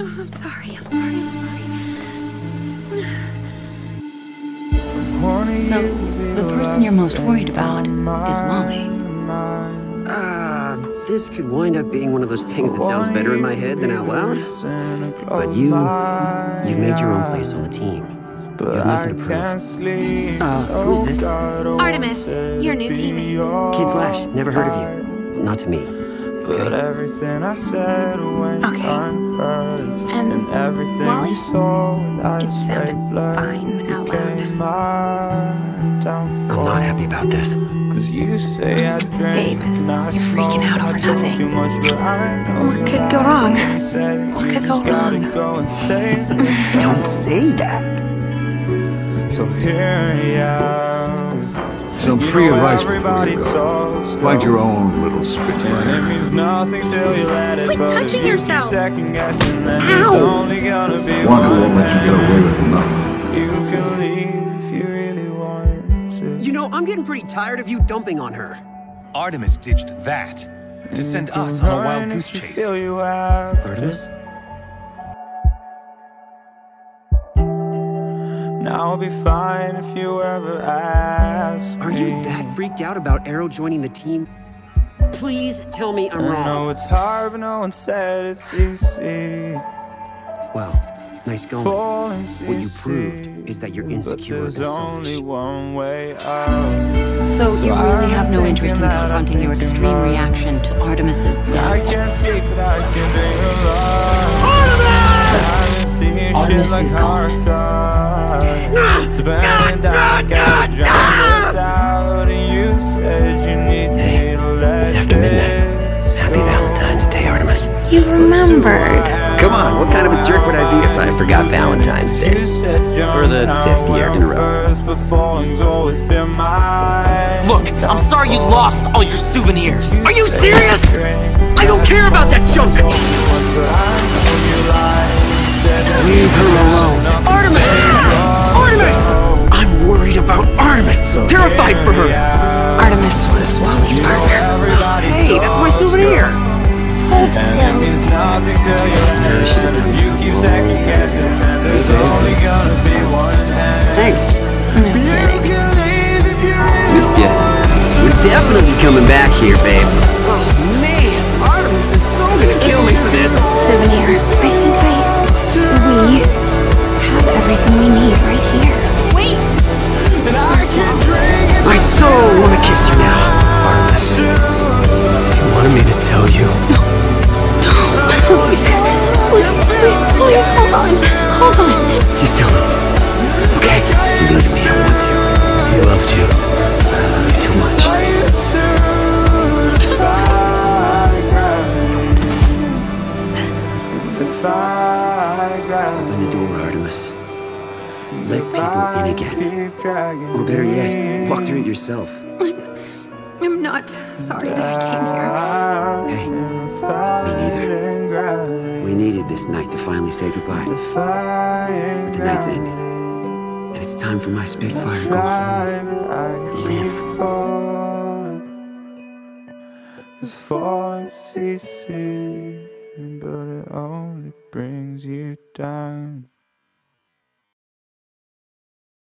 Oh, I'm sorry, I'm sorry, I'm sorry. So, the person you're most worried about is Wally. Ah, this could wind up being one of those things that sounds better in my head than out loud. But you, you've made your own place on the team. You have nothing to prove. Uh, who's this? Artemis, your new teammate. Kid Flash. Never heard of you. Not to me. But Okay. everything I said went Okay. unheard. And And everything Wally? you saw with eyes It sounded blood fine out loud. became my. I'm not happy about this. Cause you say I drink Babe, and I you're freaking out over drink nothing. Too much, but I know What could go wrong? when What could go gotta wrong? Go and save it. Don't say that. so here I am. Some You free know advice before everybody you go. talks Find your own little And it spitfire. means nothing till you let it Quit touching you yourself. Keep second guessing, then it's only gonna be One who won't let you get away with nothing. You can leave if you really want to. You know, I'm getting pretty tired of you dumping on her. Artemis ditched that to send us on a wild goose chase. feel you. Artemis? Now I'll be fine if you ever ask Are you that freaked out about Arrow joining the team? Please tell me I'm I know wrong. it's hard, but no one said it's easy. Well, nice going. Falling's What you proved is that you're but insecure and there's only selfish. one way out. So, you really have no interest in thinking that I'm confronting your extreme wrong. reaction to Artemis's I death? can't sleep, but I can dream of love. I've Artemis shit like is gone. Hard cards. Spending down, gotta out. And you said you need me to let It's after midnight. Happy. Valentine's Day, Artemis. You remembered. Come on, what kind of a jerk would I be if I forgot Valentine's Day? For the fifth year in a row. first, but falling's always been mine. Look, I'm sorry you lost all your souvenirs. Are you serious? I don't care about that junk! One hand. Thanks. Missed you. We're definitely coming back here, babe. Gravity. Open the door, Artemis. Let people in again. Or better yet, walk through it yourself. I'm not sorry that I came here. Hey, me neither. We needed this night to finally say goodbye. But the night's ending. And it's time for my Spitfire to go home. and Live. Cause falling's easy, but it only brings you down.